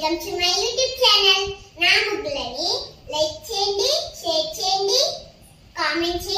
Welcome to my YouTube channel. నా ముగ్గులని like చేయండి షేర్ చేయండి కామెంట్ చేయండి.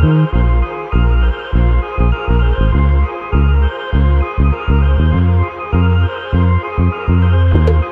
Thank you.